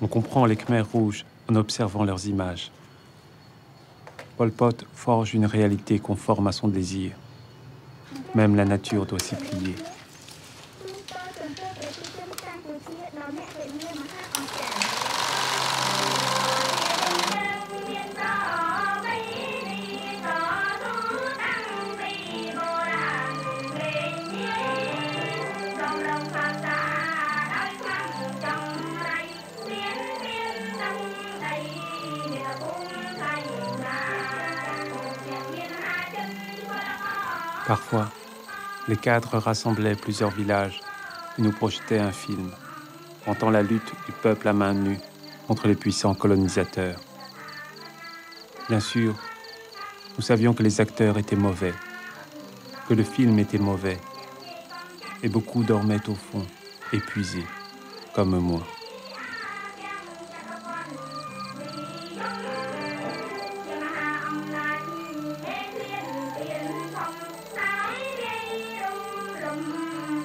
On comprend les Khmers rouges en observant leurs images. Pol Pot forge une réalité conforme à son désir. Même la nature doit s'y plier. Parfois, les cadres rassemblaient plusieurs villages et nous projetaient un film, montant la lutte du peuple à main nue contre les puissants colonisateurs. Bien sûr, nous savions que les acteurs étaient mauvais, que le film était mauvais, et beaucoup dormaient au fond, épuisés, comme moi.